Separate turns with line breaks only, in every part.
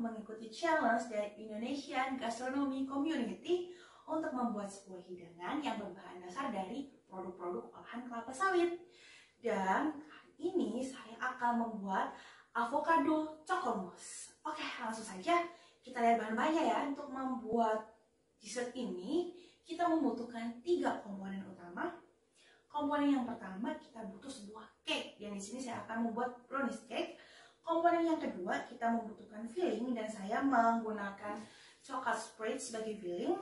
mengikuti challenge dari Indonesian Gastronomy Community untuk membuat sebuah hidangan yang berbahan dasar dari produk-produk olahan kelapa sawit. Dan hari ini saya akan membuat avocado chocolate Oke, langsung saja kita lihat bahan-bahannya ya. Untuk membuat dessert ini, kita membutuhkan tiga komponen utama. Komponen yang pertama kita butuh sebuah cake. Yang di sini saya akan membuat brownies cake Komponen yang kedua kita membutuhkan filling dan saya menggunakan coklat spread sebagai filling.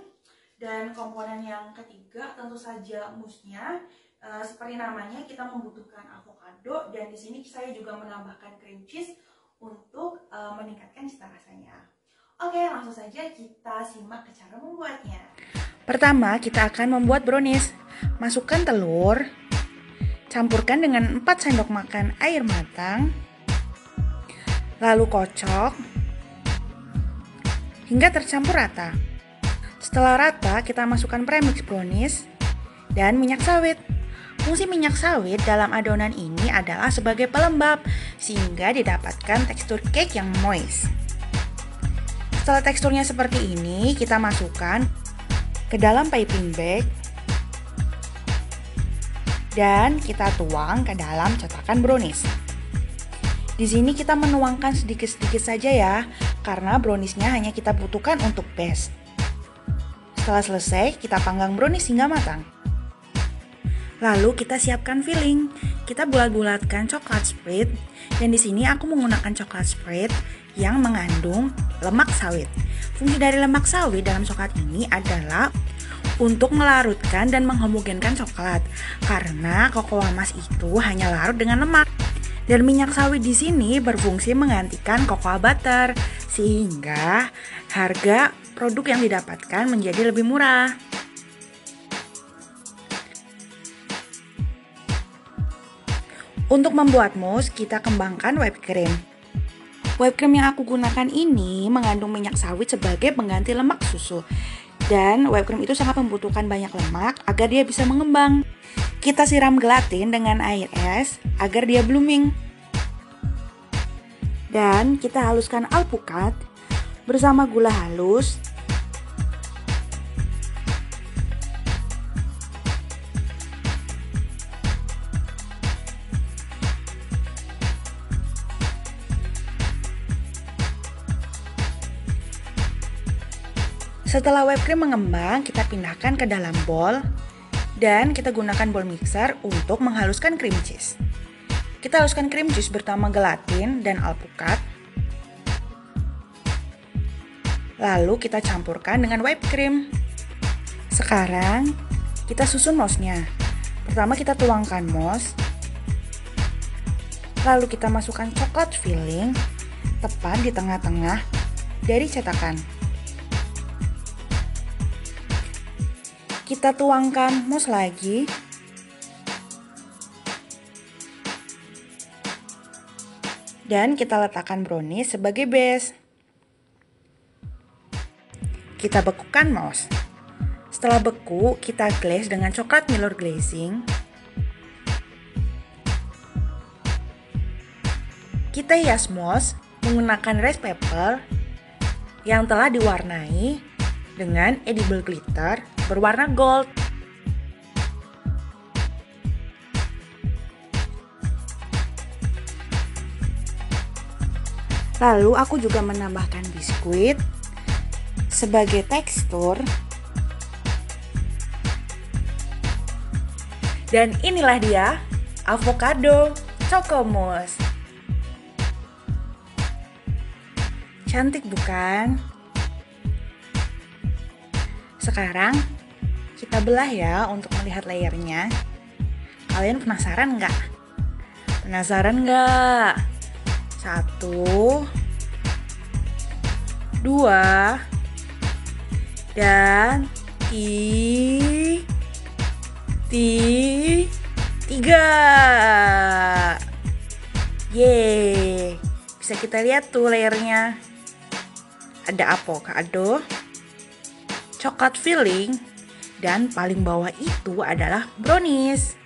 Dan komponen yang ketiga tentu saja musnya. E, seperti namanya kita membutuhkan avocado dan di sini saya juga menambahkan cream cheese untuk e, meningkatkan cita rasanya. Oke, langsung saja kita simak ke cara membuatnya.
Pertama, kita akan membuat brownies. Masukkan telur, campurkan dengan 4 sendok makan air matang, lalu kocok hingga tercampur rata. Setelah rata, kita masukkan premix brownies dan minyak sawit. Fungsi minyak sawit dalam adonan ini adalah sebagai pelembab sehingga didapatkan tekstur cake yang moist. Setelah teksturnya seperti ini, kita masukkan ke dalam piping bag dan kita tuang ke dalam cetakan brownies. Di sini kita menuangkan sedikit-sedikit saja ya, karena browniesnya hanya kita butuhkan untuk base. Setelah selesai, kita panggang brownies hingga matang. Lalu kita siapkan filling. Kita bulat-bulatkan coklat spread dan di sini aku menggunakan coklat spread yang mengandung lemak sawit. Fungsi dari lemak sawit dalam coklat ini adalah untuk melarutkan dan menghomogenkan coklat karena kokoa emas itu hanya larut dengan lemak. Dan minyak sawit di sini berfungsi menggantikan cocoa butter sehingga harga produk yang didapatkan menjadi lebih murah. Untuk membuat mousse, kita kembangkan whipped cream. Whipped cream yang aku gunakan ini mengandung minyak sawit sebagai pengganti lemak susu. Dan whipped cream itu sangat membutuhkan banyak lemak agar dia bisa mengembang. Kita siram gelatin dengan air es agar dia blooming. Dan kita haluskan alpukat bersama gula halus Setelah whipped cream mengembang, kita pindahkan ke dalam bowl dan kita gunakan bowl mixer untuk menghaluskan cream cheese. Kita haluskan cream cheese bersama gelatin dan alpukat. Lalu kita campurkan dengan whipped cream. Sekarang kita susun mouse-nya. Pertama kita tuangkan mouse. Lalu kita masukkan coklat filling tepat di tengah-tengah dari cetakan. Kita tuangkan mousse lagi. Dan kita letakkan brownie sebagai base. Kita bekukan mouse. Setelah beku, kita glaze dengan coklat Miller glazing. Kita hias mouse menggunakan rice paper yang telah diwarnai dengan edible glitter berwarna gold. Lalu aku juga menambahkan biskuit sebagai tekstur. Dan inilah dia avocado choco mousse. Cantik bukan? Sekarang kita belah ya untuk melihat layernya. Kalian penasaran nggak? Penasaran nggak? Satu, dua, dan ti, ti, tiga. Yeay, bisa kita lihat tuh layernya. Ada avocado, coklat filling, dan paling bawah itu adalah brownies.